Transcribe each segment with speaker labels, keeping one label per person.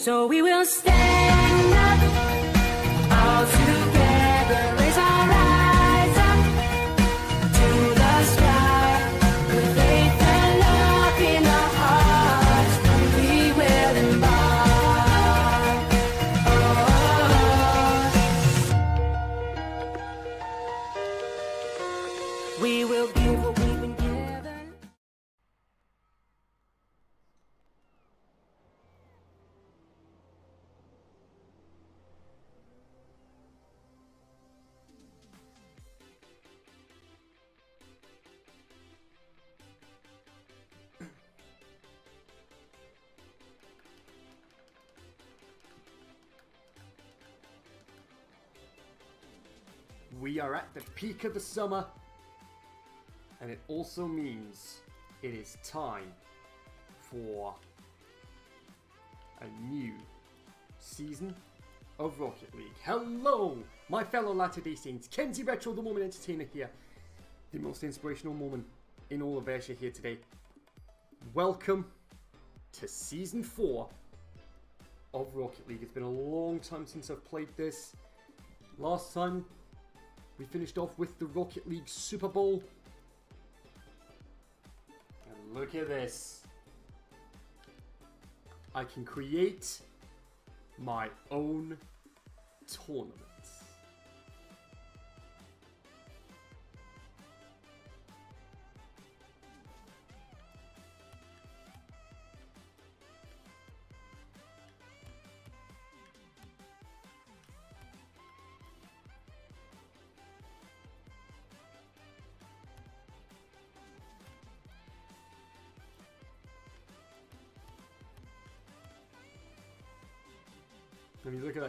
Speaker 1: So we will stand We
Speaker 2: are at the peak of the summer, and it also means it is time for a new season of Rocket League. Hello, my fellow Latter day Saints. Kenzie Retro, the Moment Entertainer here. The most inspirational moment in all of Ayrshire here today. Welcome to Season 4 of Rocket League. It's been a long time since I've played this. Last time we finished off with the Rocket League Super Bowl. And look at this. I can create my own tournament.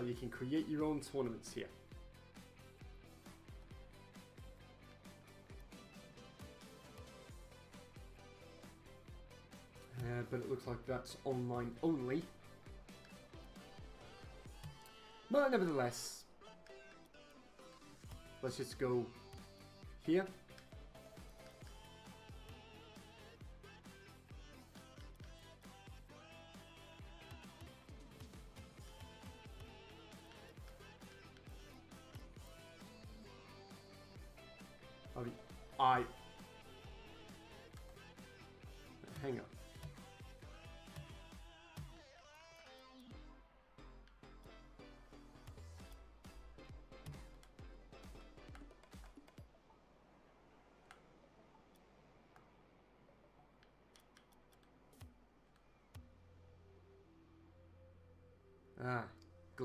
Speaker 2: You can create your own tournaments here. Uh, but it looks like that's online only. But nevertheless, let's just go here.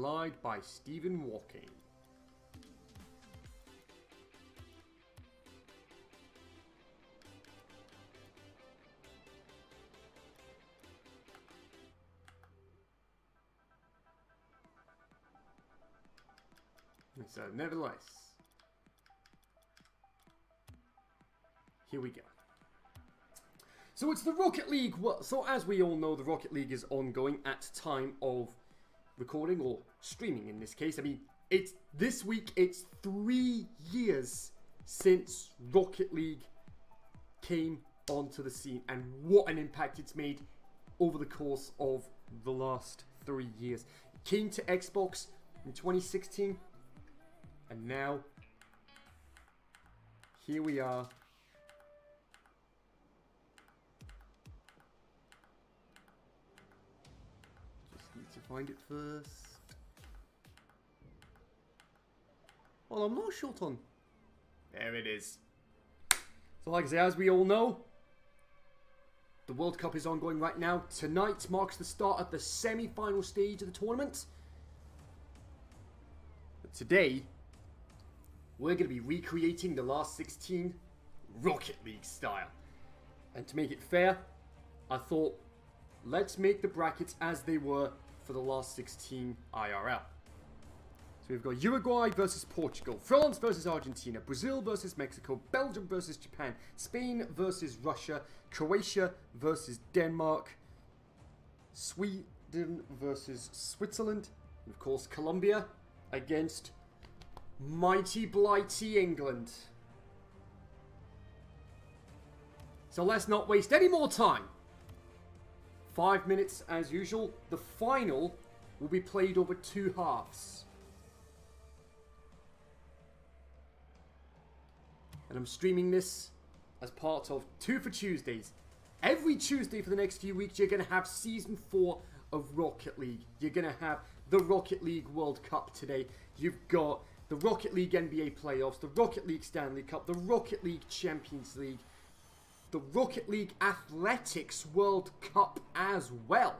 Speaker 2: By Stephen Walking. So, nevertheless, here we go. So it's the Rocket League. Well, so as we all know, the Rocket League is ongoing at time of recording or streaming. In this case, I mean, it's this week. It's three years since Rocket League came onto the scene, and what an impact it's made over the course of the last three years. Came to Xbox in 2016. And now, here we are. Just need to find it first. Well, I'm not short on. There it is. So, like I say, as we all know, the World Cup is ongoing right now. Tonight marks the start of the semi-final stage of the tournament. But today, we're going to be recreating the last 16 Rocket League style. And to make it fair, I thought let's make the brackets as they were for the last 16 IRL. So we've got Uruguay versus Portugal, France versus Argentina, Brazil versus Mexico, Belgium versus Japan, Spain versus Russia, Croatia versus Denmark, Sweden versus Switzerland, and of course Colombia against Mighty Blighty England. So let's not waste any more time. Five minutes as usual. The final will be played over two halves. And I'm streaming this as part of Two for Tuesdays. Every Tuesday for the next few weeks, you're going to have Season 4 of Rocket League. You're going to have the Rocket League World Cup today. You've got the Rocket League NBA playoffs, the Rocket League Stanley Cup, the Rocket League Champions League, the Rocket League Athletics World Cup as well.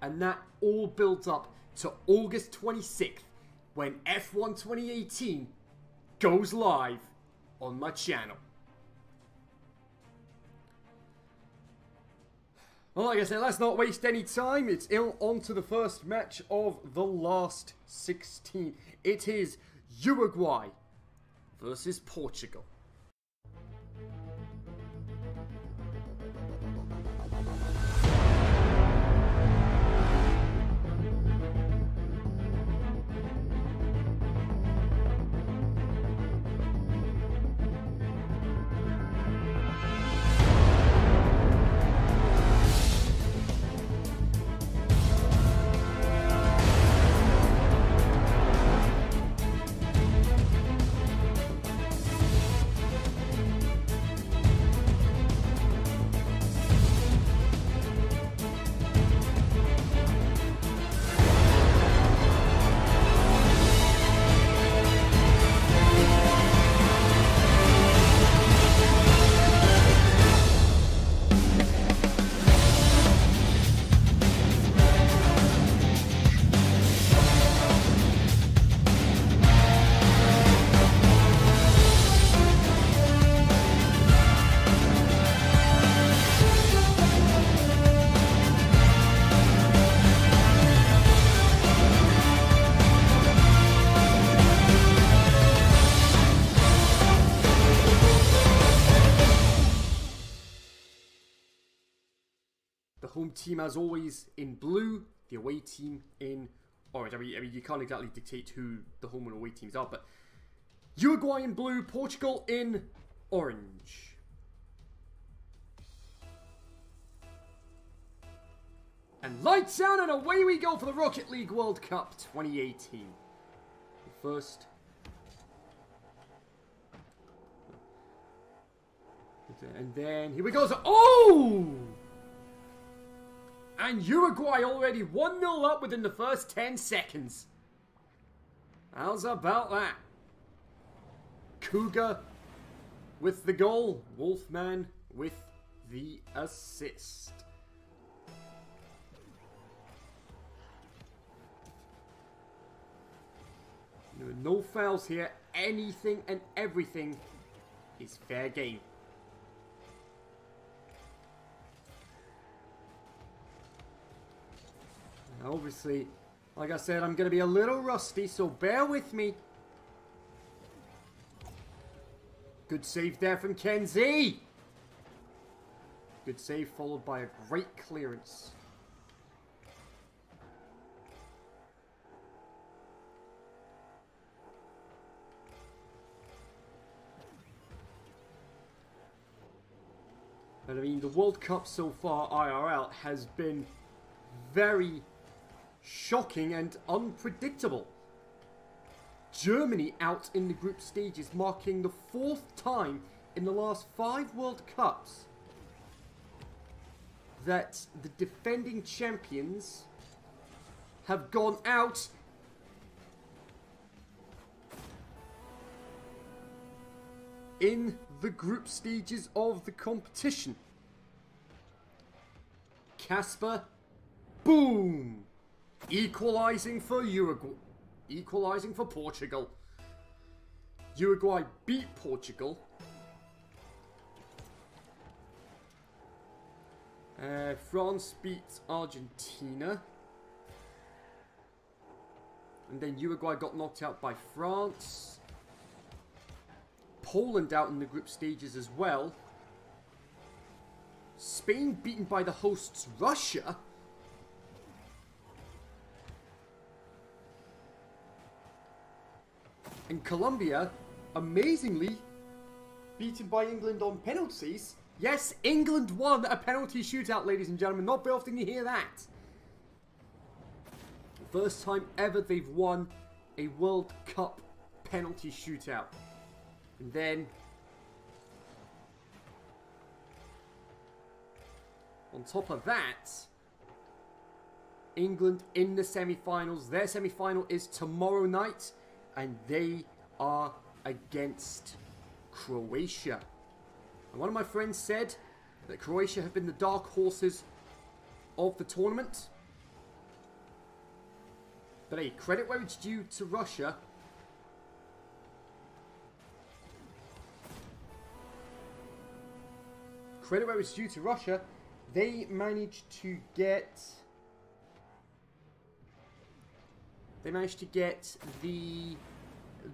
Speaker 2: And that all builds up to August 26th when F1 2018 goes live on my channel. Well, like I said, let's not waste any time. It's ill on to the first match of the last 16. It is Uruguay versus Portugal. Team, as always, in blue. The away team in orange. I mean, I mean, you can't exactly dictate who the home and away teams are, but Uruguay in blue, Portugal in orange. And lights out, and away we go for the Rocket League World Cup 2018. The first. And then here we go. Oh! And Uruguay already 1 0 up within the first 10 seconds. How's about that? Cougar with the goal, Wolfman with the assist. No, fouls here. Anything and everything is fair game. Obviously, like I said, I'm going to be a little rusty, so bear with me. Good save there from Kenzie. Good save followed by a great clearance. And I mean, the World Cup so far, IRL, has been very shocking and unpredictable. Germany out in the group stages, marking the fourth time in the last five World Cups that the defending champions have gone out in the group stages of the competition. Casper, boom! Equalising for Uruguay. Equalising for Portugal. Uruguay beat Portugal. Uh, France beat Argentina. And then Uruguay got knocked out by France. Poland out in the group stages as well. Spain beaten by the hosts Russia. And Colombia, amazingly, beaten by England on penalties. Yes, England won a penalty shootout, ladies and gentlemen. Not very often you hear that. First time ever they've won a World Cup penalty shootout. And then on top of that, England in the semi-finals. Their semi-final is tomorrow night, and they are against Croatia. And one of my friends said that Croatia have been the dark horses of the tournament. But hey, credit where it's due to Russia. Credit where it's due to Russia. They managed to get. They managed to get the.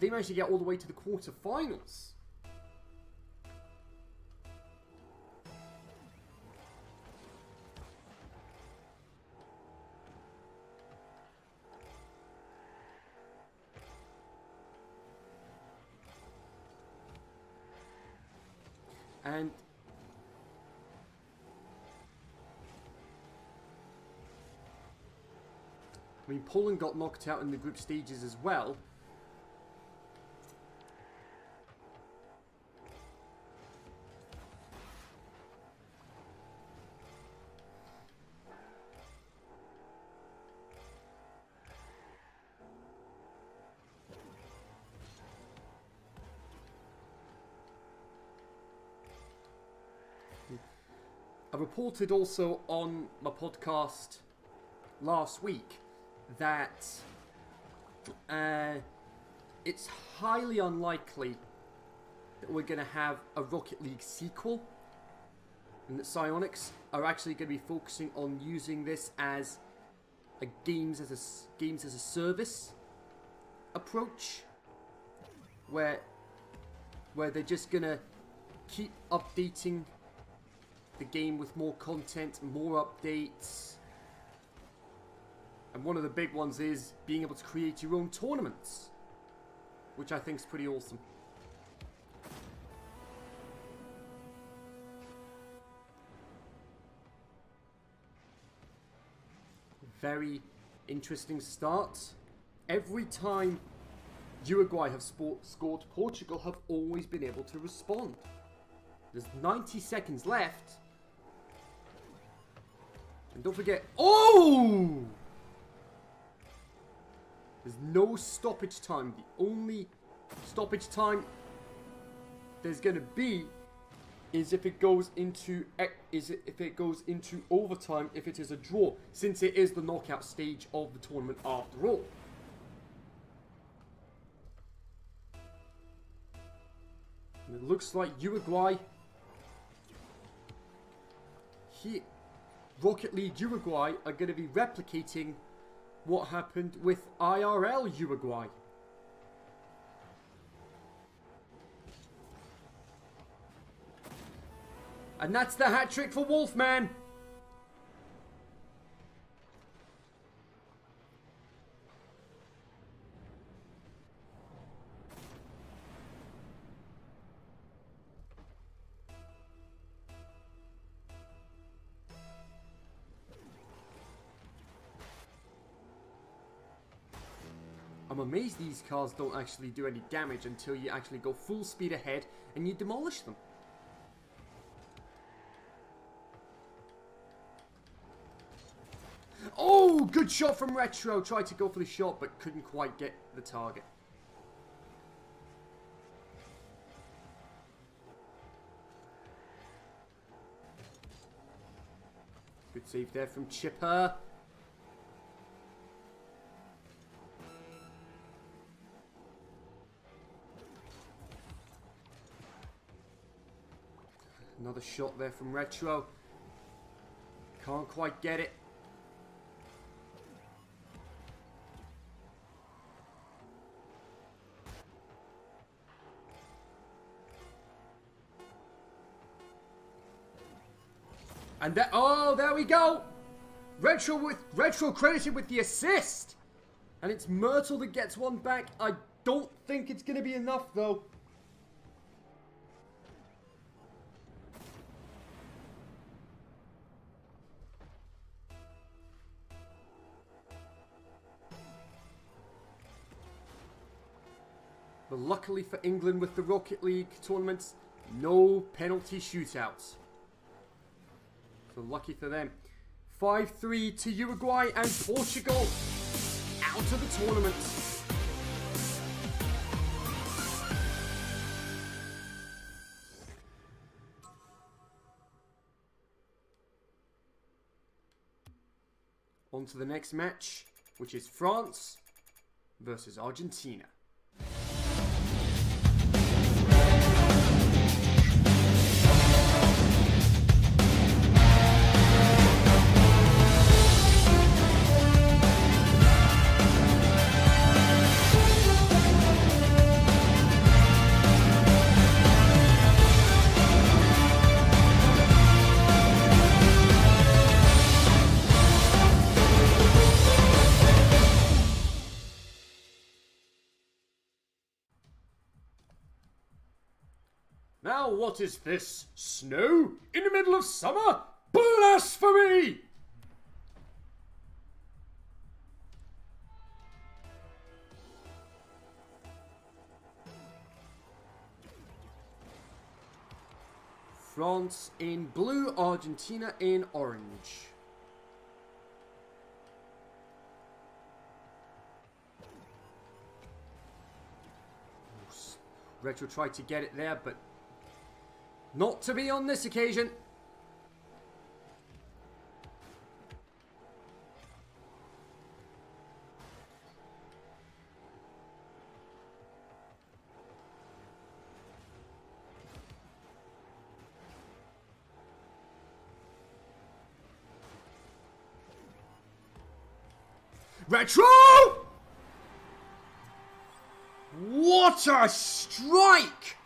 Speaker 2: They managed to get all the way to the quarterfinals. Poland got knocked out in the group stages as well. I reported also on my podcast last week that uh, it's highly unlikely that we're going to have a Rocket League sequel, and that Psyonix are actually going to be focusing on using this as a games as a games as a service approach, where where they're just going to keep updating the game with more content, more updates. And one of the big ones is being able to create your own tournaments, which I think is pretty awesome. Very interesting start. Every time Uruguay have scored, Portugal have always been able to respond. There's 90 seconds left. And don't forget. Oh! There's no stoppage time. The only stoppage time there's going to be is if it goes into is it if it goes into overtime if it is a draw since it is the knockout stage of the tournament after all. And it looks like Uruguay he Rocket League Uruguay are going to be replicating what happened with IRL Uruguay. And that's the hat trick for Wolfman. These cars don't actually do any damage until you actually go full speed ahead and you demolish them. Oh, good shot from Retro. Tried to go for the shot but couldn't quite get the target. Good save there from Chipper. Shot there from Retro. Can't quite get it. And that oh, there we go. Retro with retro credited with the assist. And it's Myrtle that gets one back. I don't think it's going to be enough though. Luckily for England with the Rocket League tournaments, no penalty shootouts. So lucky for them. 5-3 to Uruguay and Portugal out of the tournament. On to the next match, which is France versus Argentina. What is this? Snow? In the middle of summer? Blasphemy! France in blue, Argentina in orange. Retro tried to get it there, but not to be on this occasion. Retro! What a strike!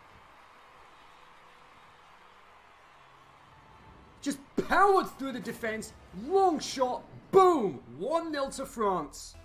Speaker 2: Powered through the defence, long shot, boom! 1 0 to France.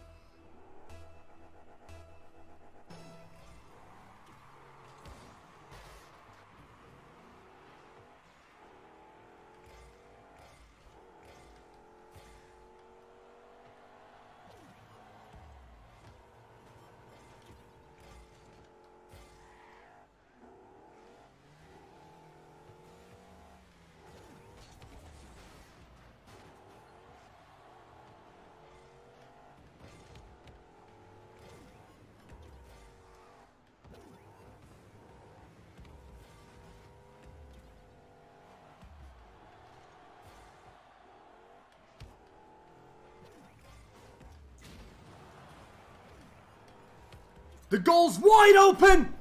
Speaker 2: The goal's wide open!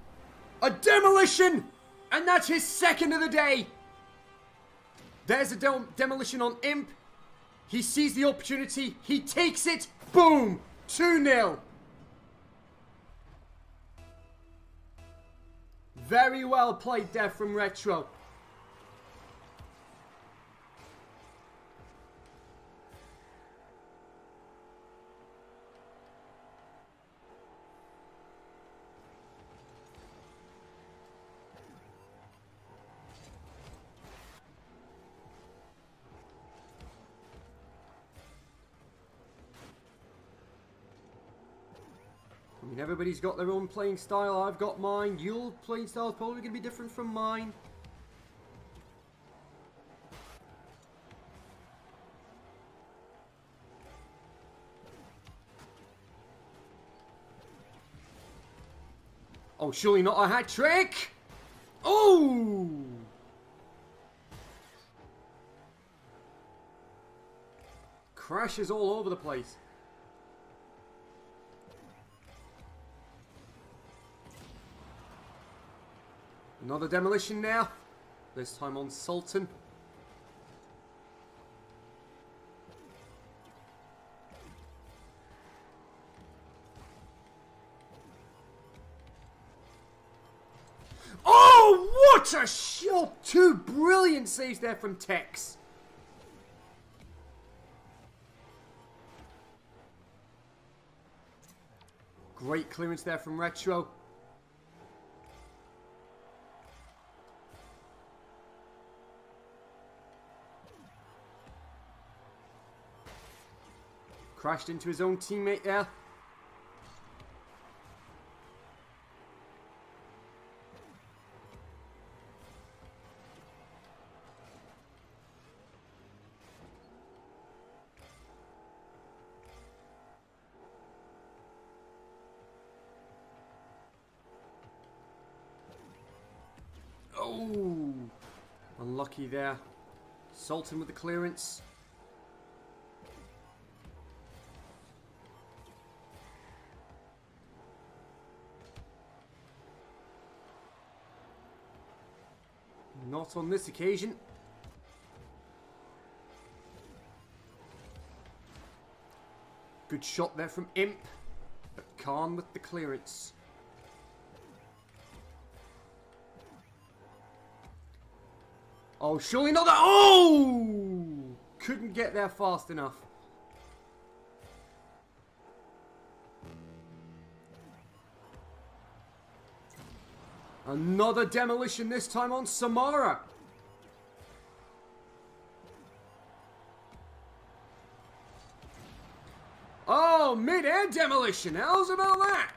Speaker 2: A demolition! And that's his second of the day. There's a dem- demolition on Imp. He sees the opportunity. He takes it. Boom! 2 0. Very well played there from Retro. I mean, everybody's got their own playing style. I've got mine. Your playing style is probably going to be different from mine. Oh, surely not a hat trick! Oh! Crashes all over the place. Another demolition now. This time on Sultan. Oh, what a shot! Two brilliant saves there from Tex. Great clearance there from Retro. Crashed into his own teammate there. Oh! Unlucky there. Sultan with the clearance. On this occasion. Good shot there from Imp, but Khan with the clearance. Oh, surely not that. Oh! Couldn't get there fast enough. Another demolition, this time on Samara. Oh, mid-air demolition. How's about that?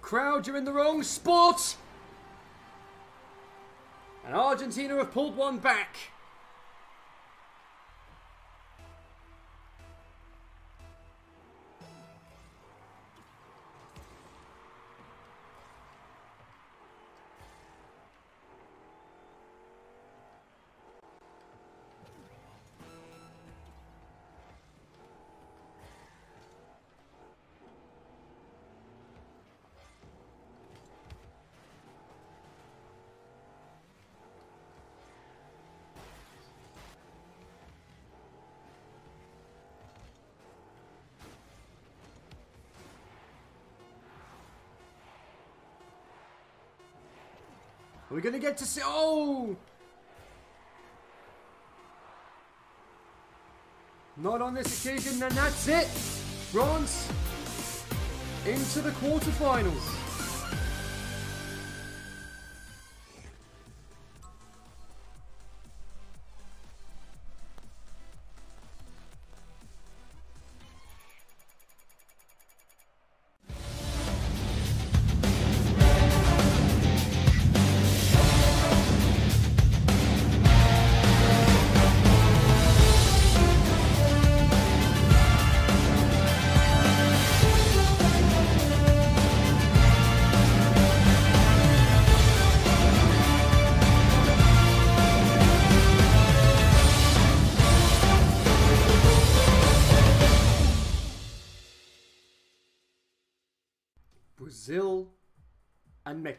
Speaker 2: Crowd, you're in the wrong spot. And Argentina have pulled one back. Are we going to get to see... Oh! Not on this occasion, and that's it. Bronze into the quarterfinals.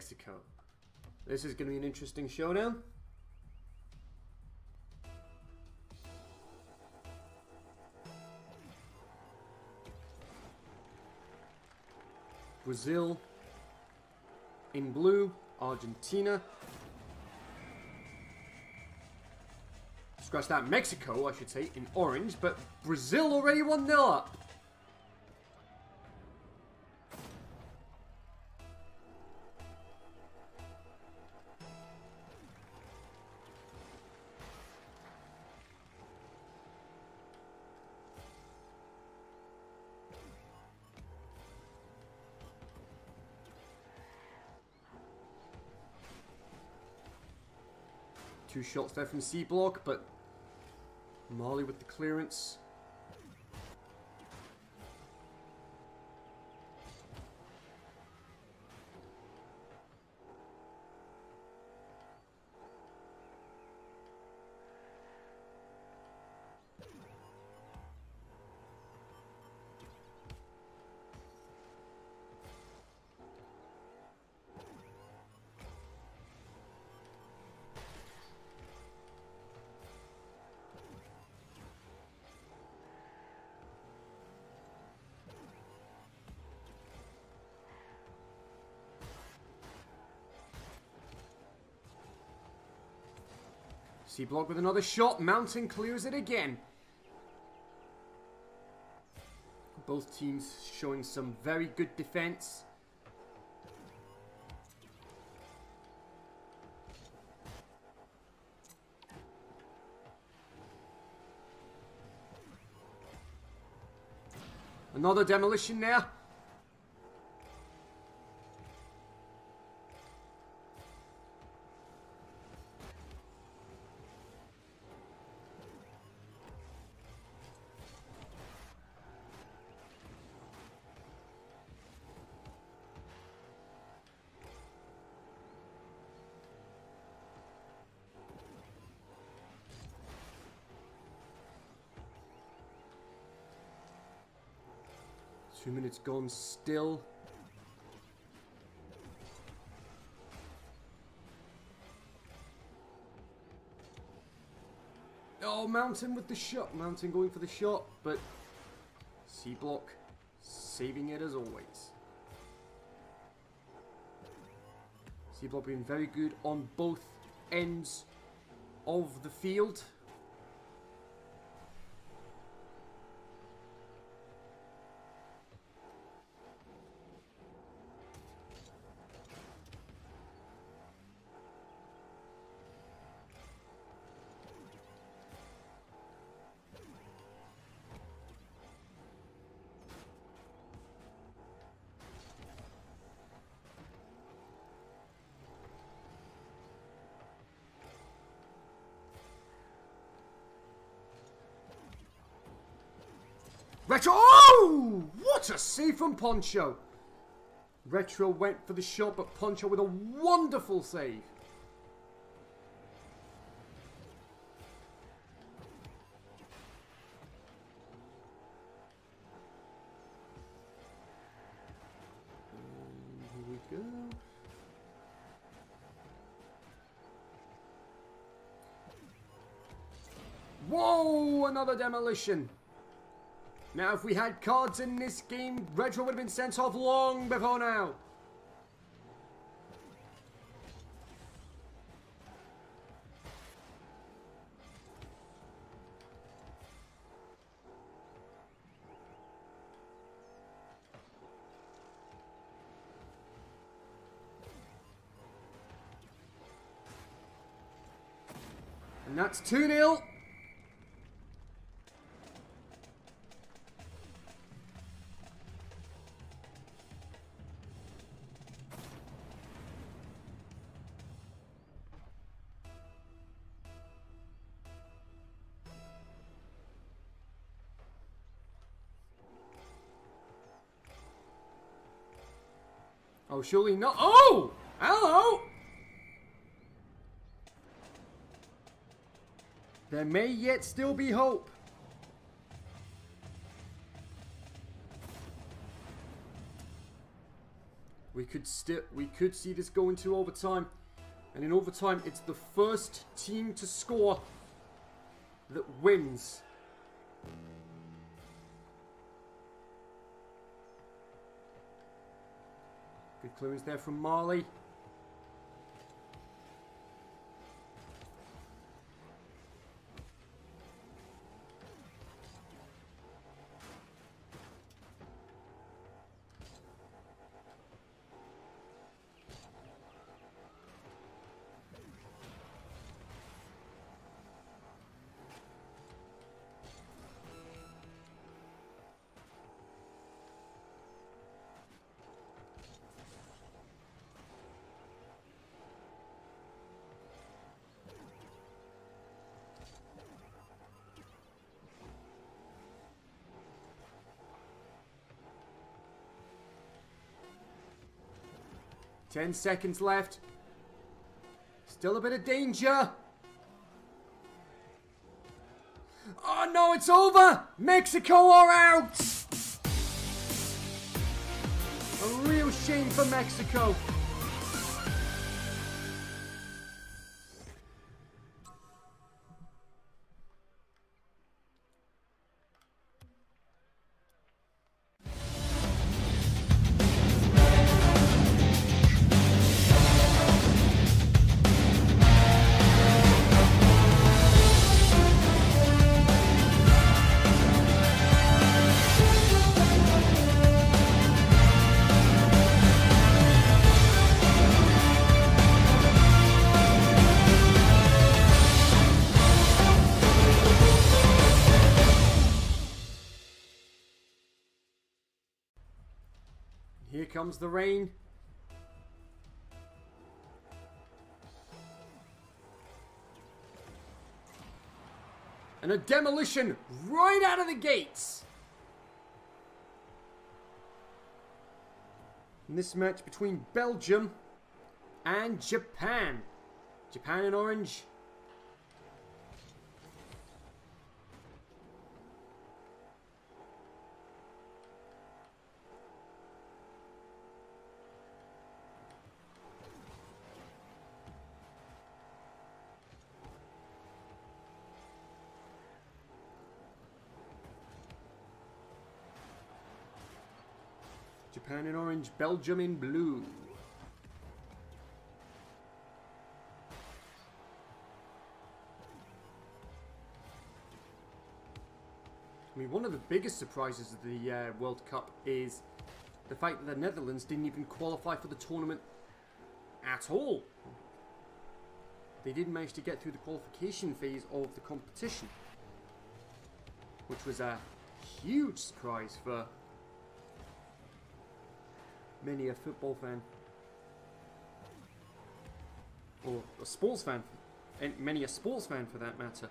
Speaker 2: Mexico. This is going to be an interesting showdown. Brazil in blue, Argentina. Scratch that, Mexico, I should say, in orange, but Brazil already 1 0 up. Two shots there from C block, but Marley with the clearance. C block with another shot. Mountain clears it again. Both teams showing some very good defense. Another demolition there. Two minutes gone still. Oh, Mountain with the shot. Mountain going for the shot, but C block saving it as always. C block being very good on both ends of the field. Save from Poncho! Retro went for the shot, but Poncho with a wonderful save. Whoa! Another demolition. Now, if we had cards in this game, Retro would have been sent off long before now. And that's 2 Surely not. Oh! Hello! There may yet still be hope. We could still we could see this go into overtime. And in overtime it's the first team to score that wins. Good clearance there from Marley. Ten seconds left. Still a bit of danger. Oh no, it's over! Mexico are out! A real shame for Mexico. Comes the rain. And a demolition right out of the gates. In this match between Belgium and Japan. Japan in orange. Japan in orange, Belgium in blue. I mean, one of the biggest surprises of the uh, World Cup is the fact that the Netherlands didn't even qualify for the tournament at all. They didn't manage to get through the qualification phase of the competition, which was a huge surprise for many a football fan or a sports fan, and many a sports fan for that matter.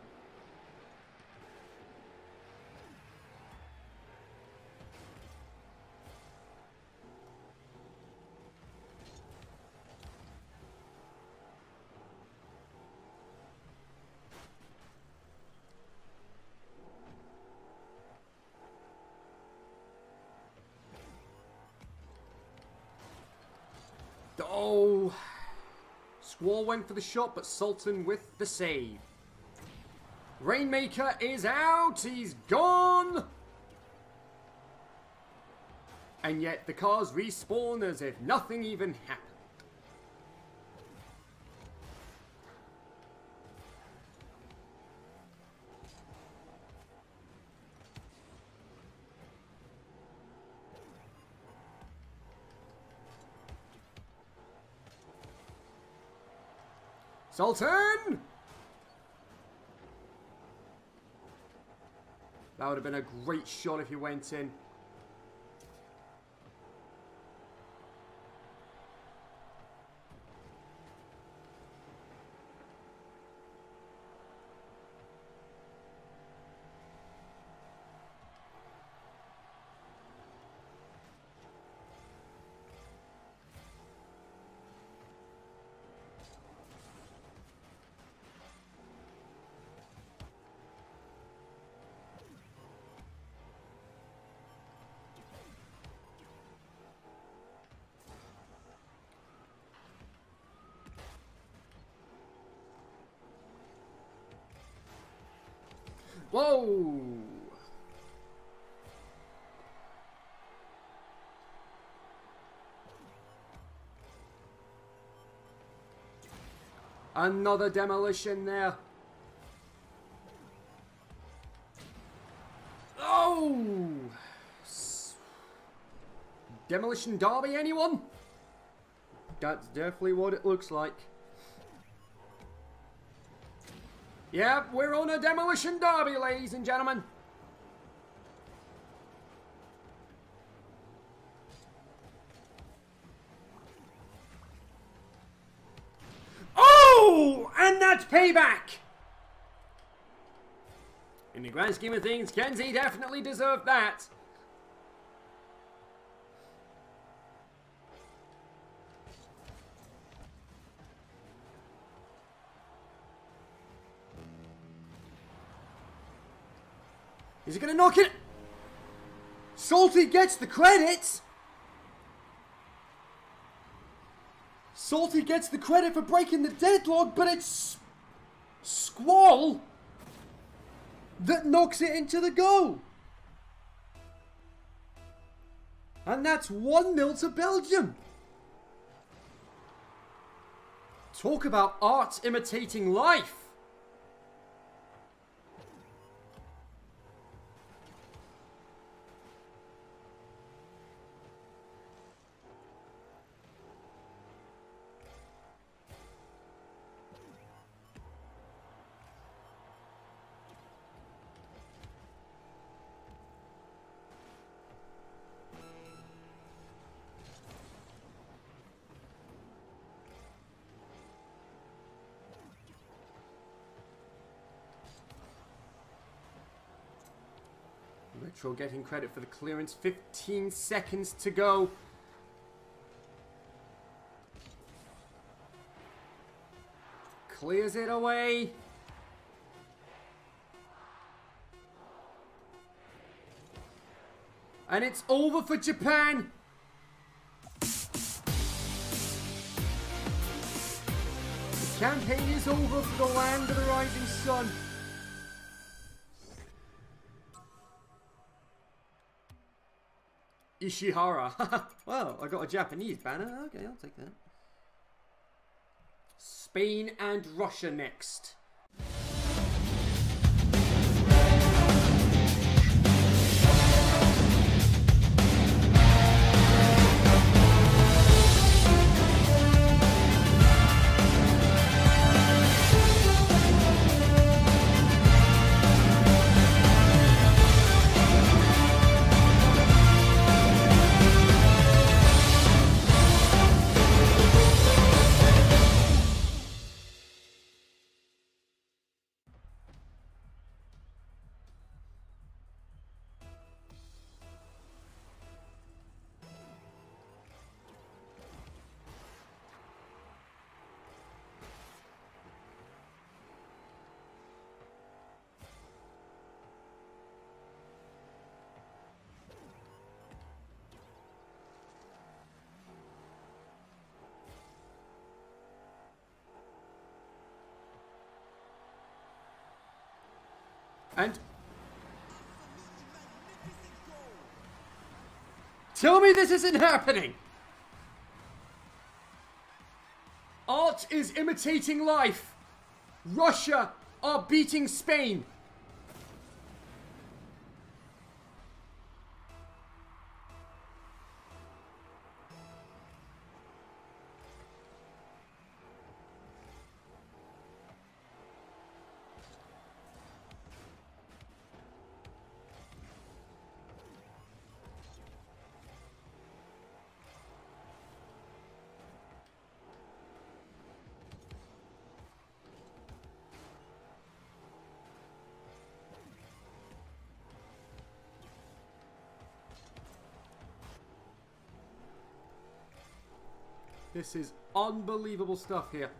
Speaker 2: Went for the shot, but Sultan with the save. Rainmaker is out. He's gone. And yet the cars respawn as if nothing even happened. Sultan! That would have been a great shot if he went in. Another demolition there. Oh! Demolition Derby, anyone? That's definitely what it looks like. Yep, we're on a demolition derby, ladies and gentlemen. Payback. In the grand scheme of things, Kenzie definitely deserved that. Is he going to knock it? Saltie gets the credit. Saltie gets the credit for breaking the deadlock, but it's Squall that knocks it into the goal. And that's 1 0 to Belgium. Talk about art imitating life. Getting credit for the clearance. 15 seconds to go. Clears it away. And it's over for Japan. The campaign is over for the land of the rising sun. Ishihara. well, I got a Japanese banner. Okay, I'll take that. Spain and Russia next. And tell me this isn't happening. Art is imitating life. Russia are beating Spain. This is unbelievable stuff here.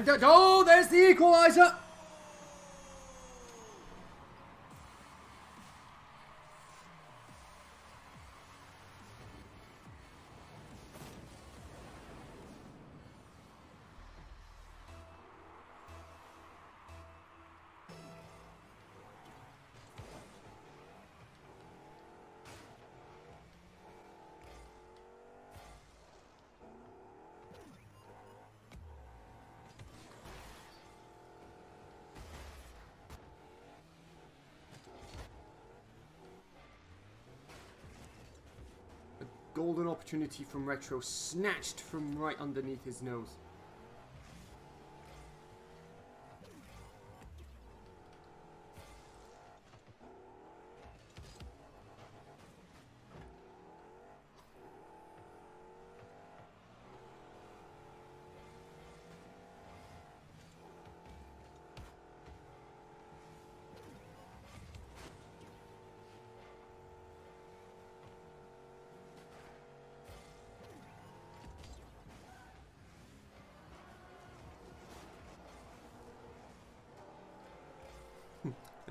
Speaker 2: And uh, oh, there's the equalizer. Golden opportunity from Retro snatched from right underneath his nose.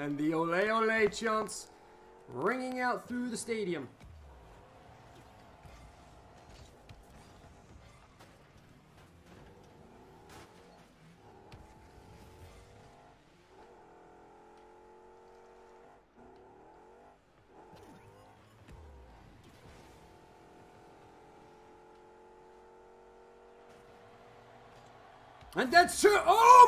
Speaker 2: And the ole ole chants ringing out through the stadium. And that's true. Oh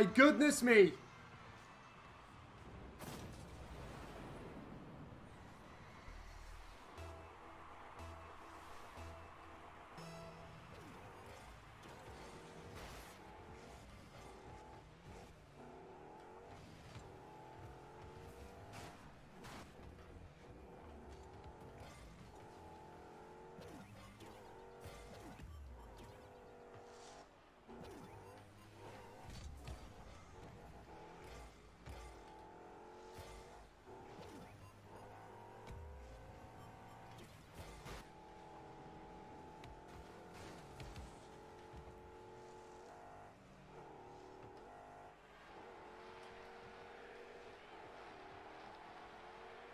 Speaker 2: my goodness me!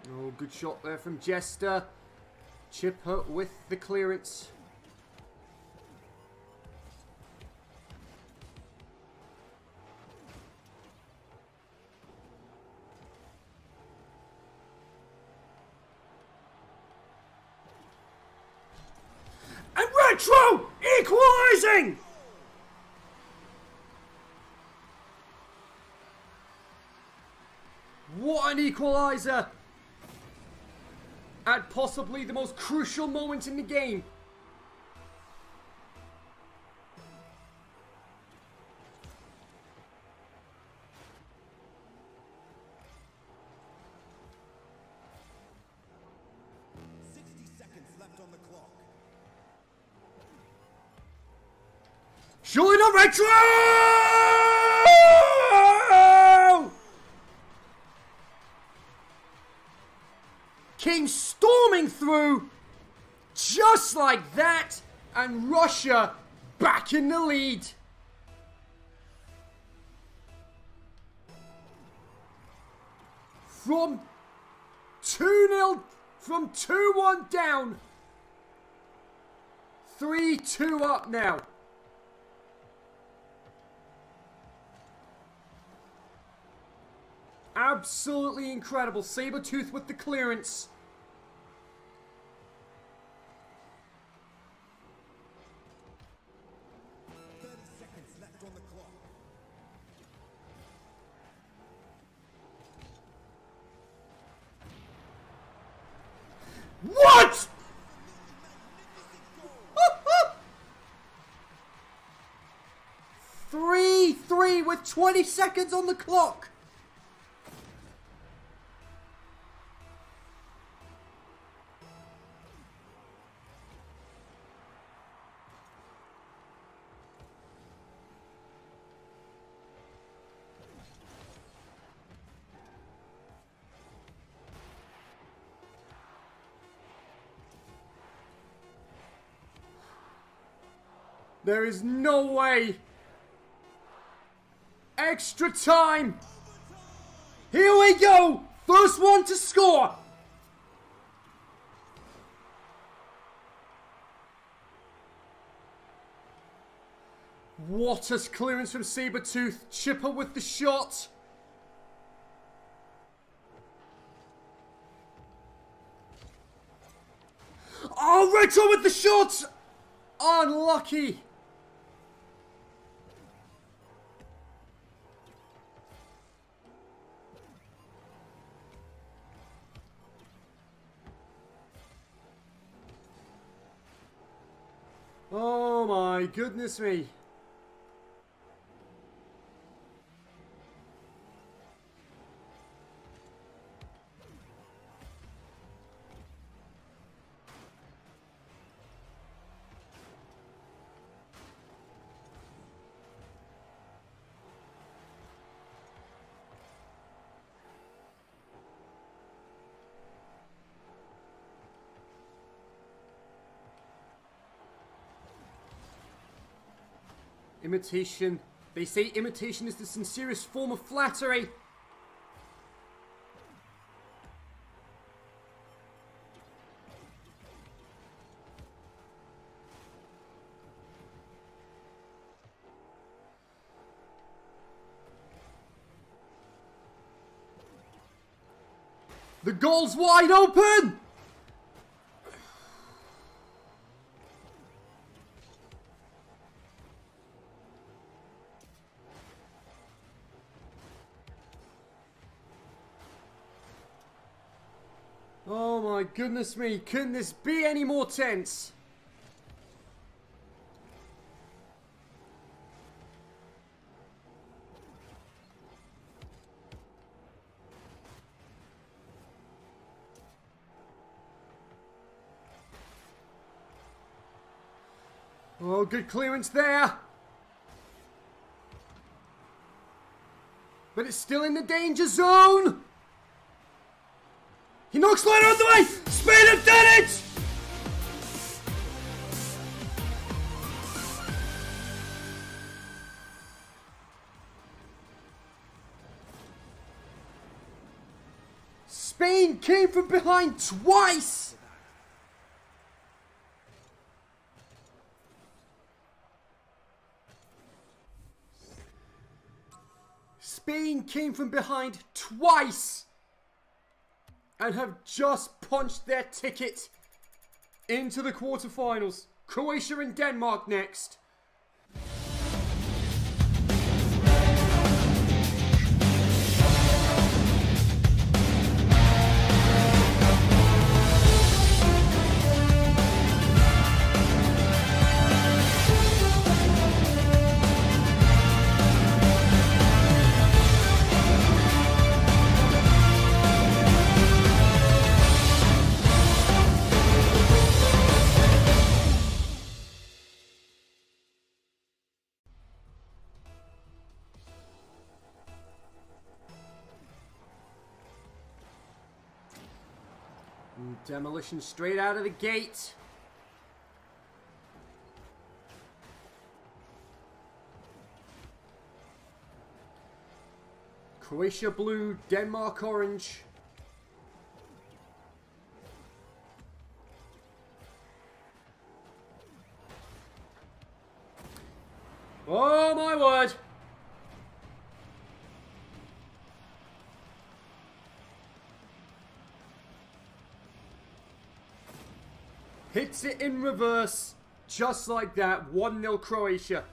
Speaker 2: Oh, good shot there from Jester. Chipper with the clearance. And Retro equalising! What an equaliser! Possibly the most crucial moment in the game.
Speaker 3: Sixty seconds left on the clock.
Speaker 2: Surely not retro! Came storming through just like that, and Russia back in the lead. From 2 0, from 2 1 down, 3 2 up now. Absolutely incredible. Sabretooth with the clearance. Three, three with 20 seconds on the clock. There is no way. Extra time. Here we go. First one to score. What a clearance from Sabretooth. Chipper with the shot. Ah, oh, Retro with the shot! Unlucky. Goodness me. Imitation. They say imitation is the sincerest form of flattery. The goal's wide open! Goodness me, couldn't this be any more tense? Oh, good clearance there. But it's still in the danger zone. He knocks Liner out the way! Speed have done it! Spain came from behind twice. Spain came from behind twice and have just punched their ticket into the quarterfinals. Croatia and Denmark next. Demolition straight out of the gate. Croatia blue, Denmark orange. Hits it in reverse, just like that. 1 0 Croatia.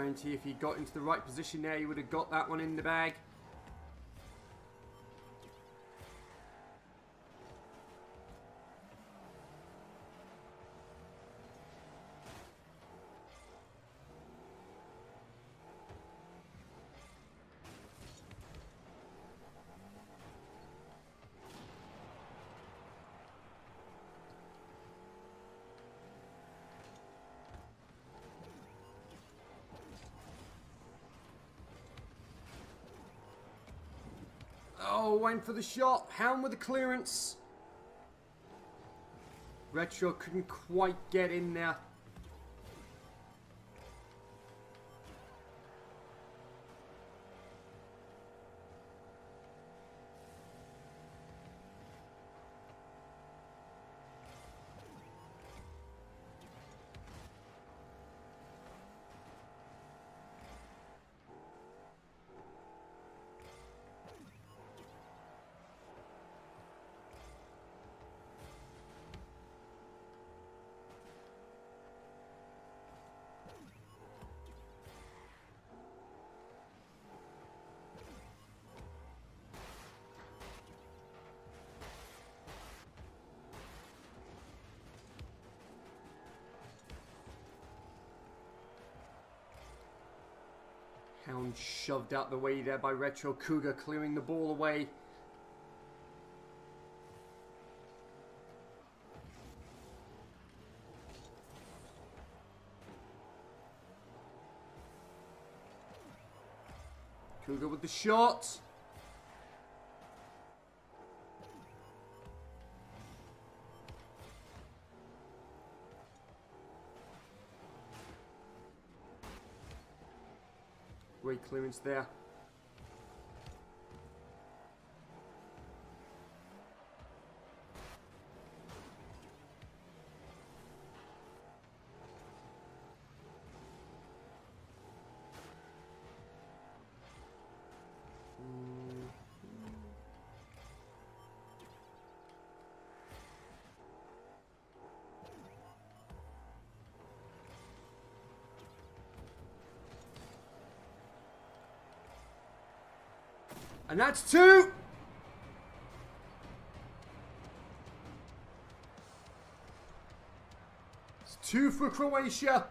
Speaker 2: Guarantee if he got into the right position there, he would have got that one in the bag. Went for the shot. Helm with the clearance. Retro couldn't quite get in there. Hound shoved out the way there by Retro Cougar, clearing the ball away. Cougar with the shot. Clearance there. And that's two. It's two for Croatia.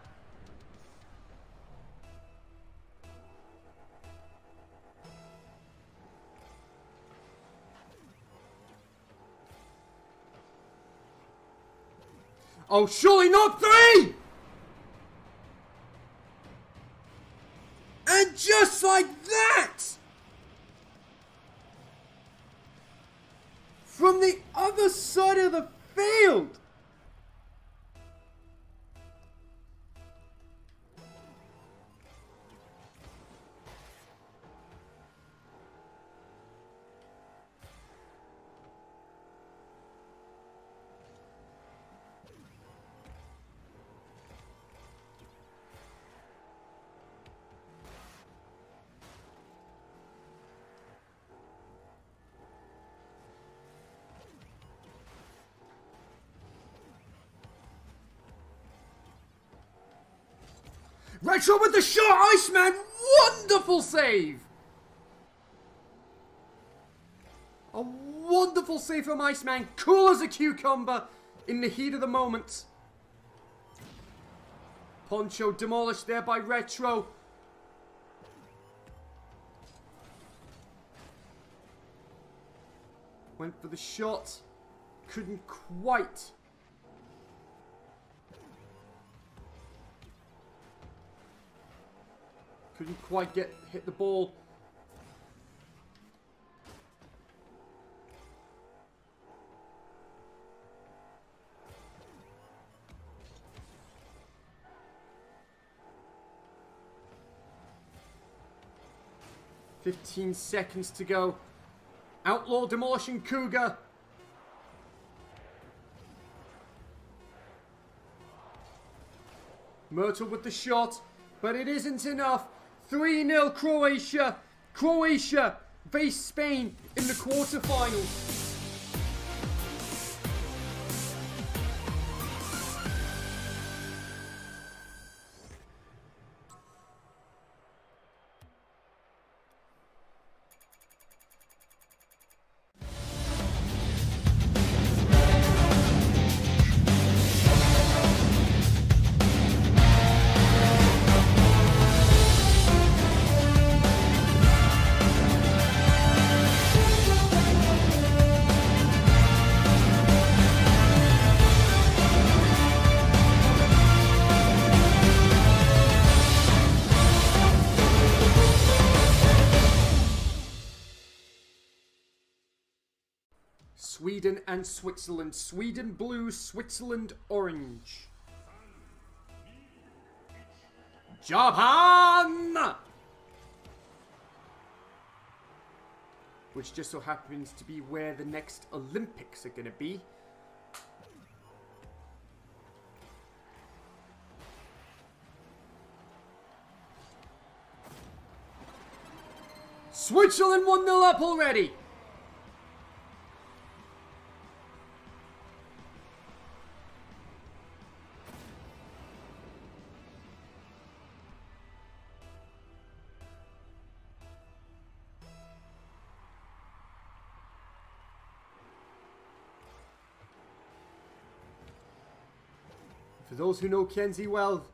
Speaker 2: Oh, surely not three! Retro with the shot, Iceman! Wonderful save! A wonderful save from Iceman, cool as a cucumber in the heat of the moment. Poncho demolished there by Retro. Went for the shot. Couldn't quite. Couldn't quite get hit the ball. Fifteen seconds to go. Outlaw demolishing Cougar. Myrtle with the shot, but it isn't enough. 3 0 Croatia. Croatia face Spain in the quarterfinals. Sweden and Switzerland. Sweden blue, Switzerland orange. Japan! Which just so happens to be where the next Olympics are going to be. Switzerland 1 0 up already! Those who know Kenzie well,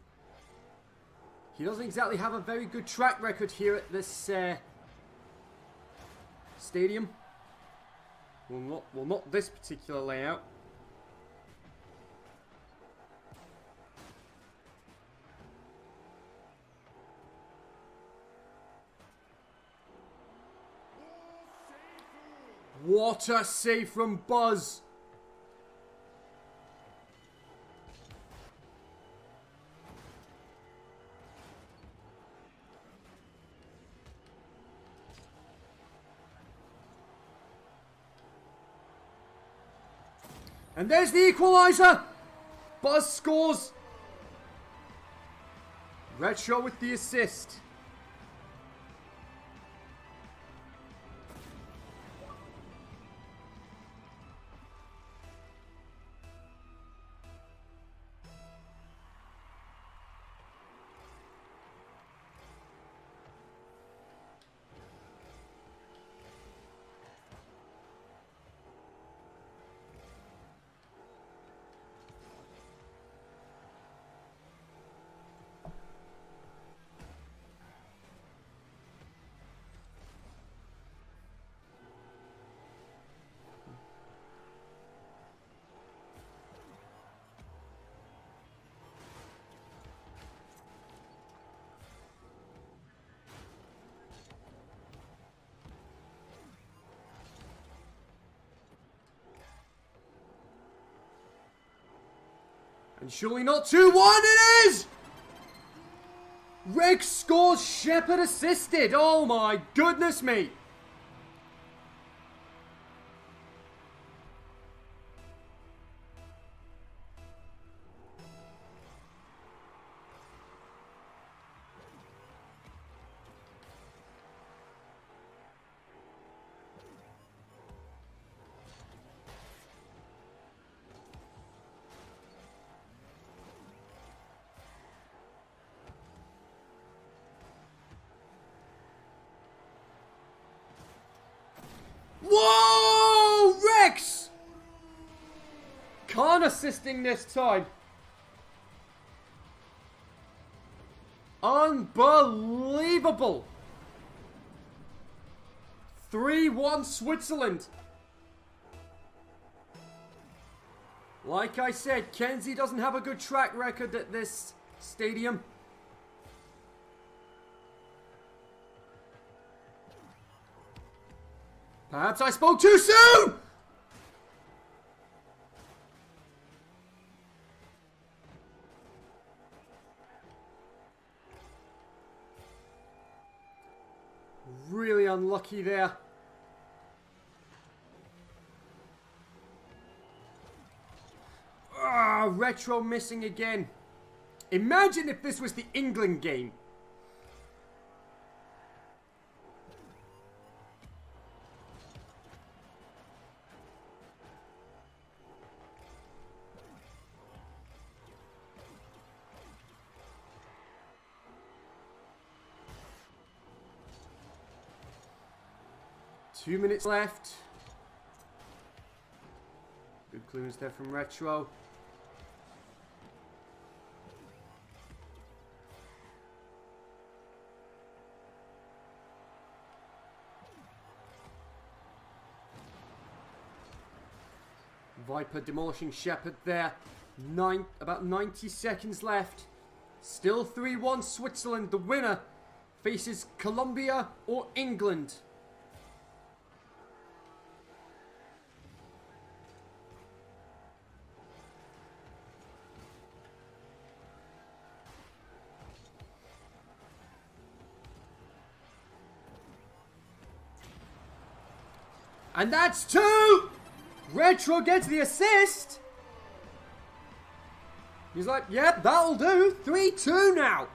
Speaker 2: he doesn't exactly have a very good track record here at this uh, stadium. Well, not well, not this particular layout. What a save from Buzz! And there's the equaliser. Buzz scores. Redshaw with the assist. And surely not 2 1, it is! Rex scores, Shepard assisted. Oh my goodness me. Khan assisting this time. Unbelievable. 3 1 Switzerland. Like I said, Kenzie doesn't have a good track record at this stadium. Perhaps I spoke too soon! Unlucky there. Ah, retro missing again. Imagine if this was the England game. Two minutes left. Good clearance there from Retro. Viper demolishing Shepard there. Nine, about 90 seconds left. Still 3-1 Switzerland. The winner faces Colombia or England. And that's two! Retro gets the assist! He's like, yep, that'll do. 3-2 now.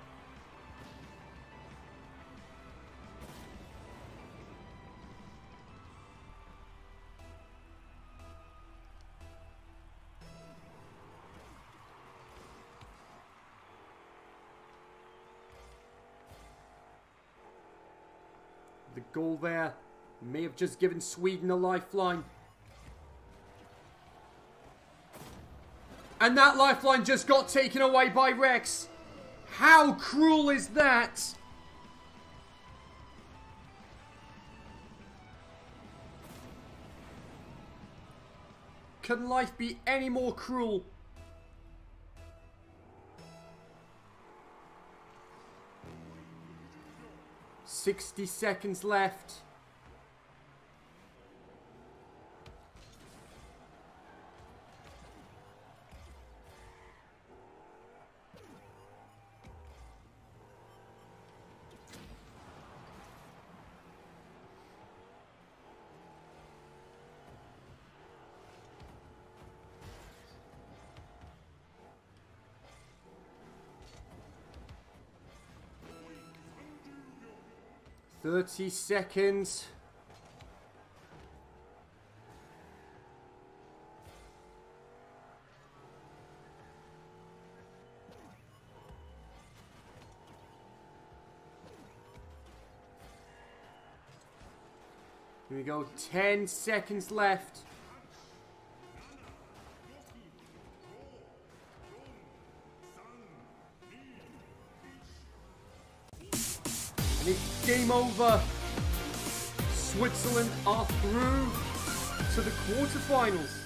Speaker 2: The goal there may have just given Sweden a lifeline. And that lifeline just got taken away by Rex. How cruel is that? Can life be any more cruel? Sixty seconds left. Thirty seconds. Here we go. Ten seconds left. Game over. Switzerland are through to the quarterfinals.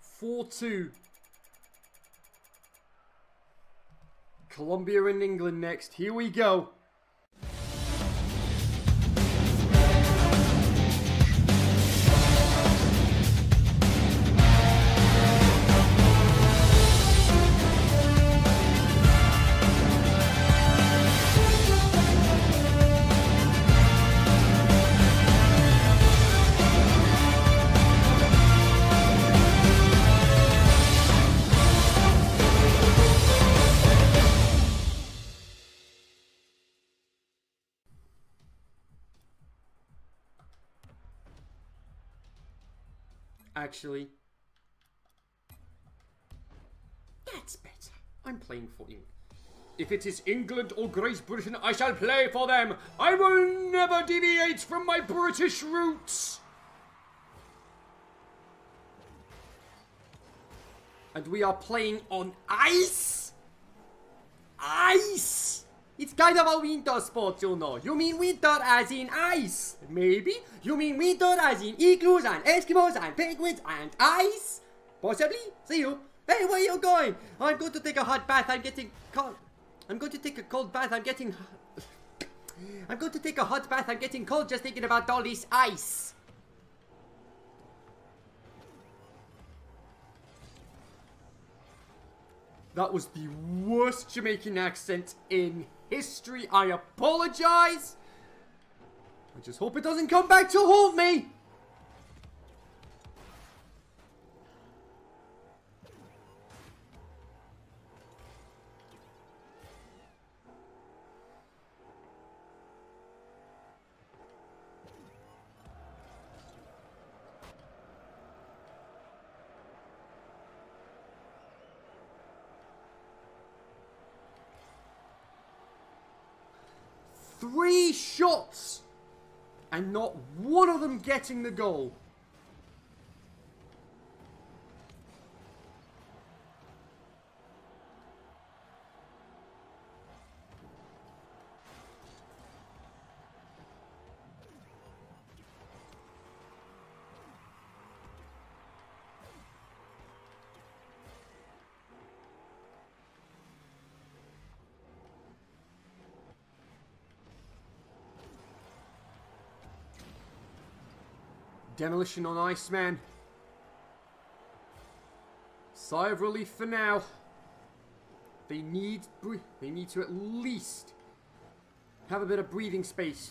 Speaker 2: Four two. Colombia and England next. Here we go. That's better. I'm playing for England. If it is England or Great Britain, I shall play for them. I will never deviate from my British roots. And we are playing on ice? Ice! It's kind of a winter sport, you know. You mean winter as in ice? Maybe. You mean winter as in igloos and Eskimos and penguins and ice? Possibly. See you. Hey, where are you going? I'm going to take a hot bath. I'm getting cold. I'm going to take a cold bath. I'm getting. I'm going to take a hot bath. I'm getting cold just thinking about all this ice. That was the worst Jamaican accent in history. I apologize. I just hope it doesn't come back to haunt me. Not one of them getting the goal. Demolition on Iceman. Sigh of relief for now. They need they need to at least have a bit of breathing space.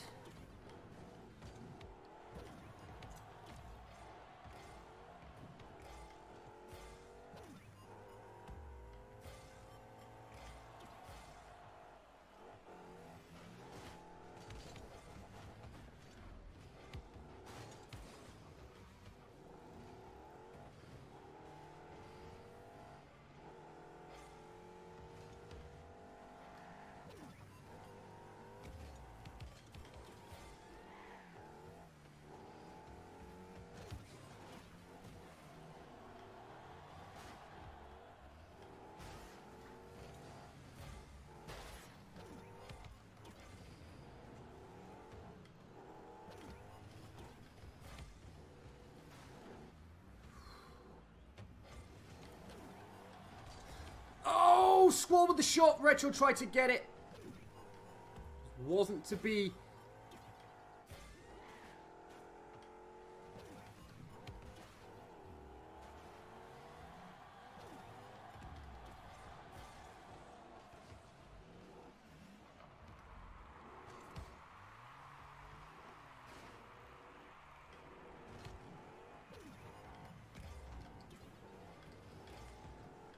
Speaker 2: Squall with the shot. Retro tried to get it. Wasn't to be.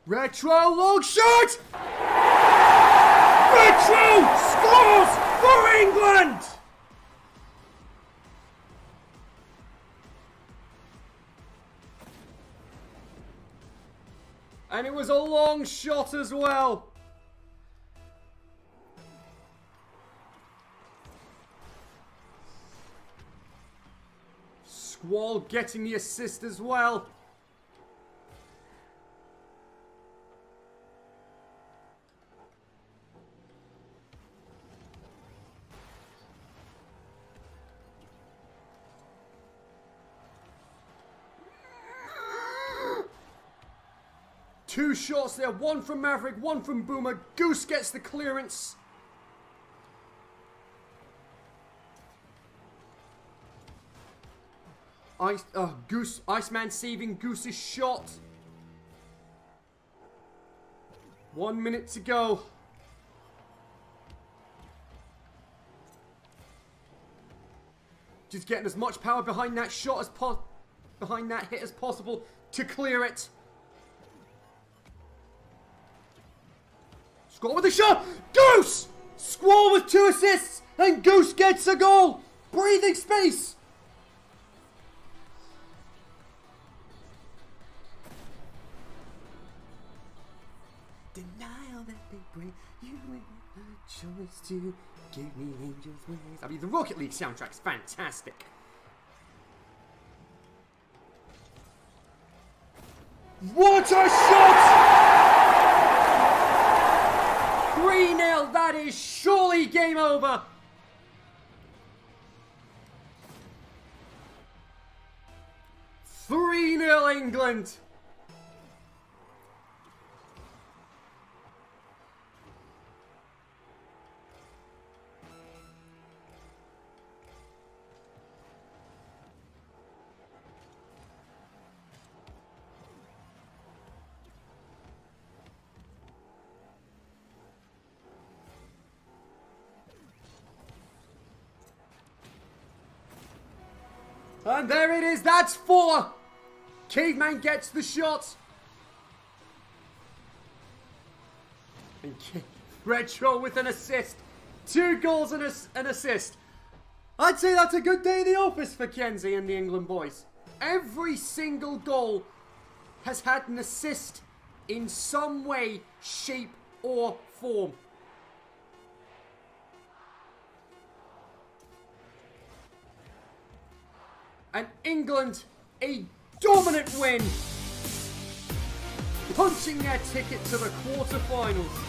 Speaker 2: Retro long shot! Retro scores for England! And it was a long shot as well. Squall getting the assist as well. Two shots there, one from Maverick, one from Boomer. Goose gets the clearance. Ice, uh, Goose, Iceman saving Goose's shot. One minute to go. Just getting as much power behind that shot as behind that hit as possible to clear it. Score with a shot! Goose! Squall with two assists! And Goose gets a goal! Breathing space! Denial that they bring you in a choice to give me angels wings. I mean, the Rocket League soundtrack's fantastic. What a shot! 3 0, that is surely game over. Three 0 England. And there it is, that's four. Caveman gets the shot. And Retro with an assist. Two goals and an assist. I'd say that's a good day in the office for Kenzie and the England boys. Every single goal has had an assist in some way, shape, or form. And England, a dominant win, punching their ticket to the quarterfinals.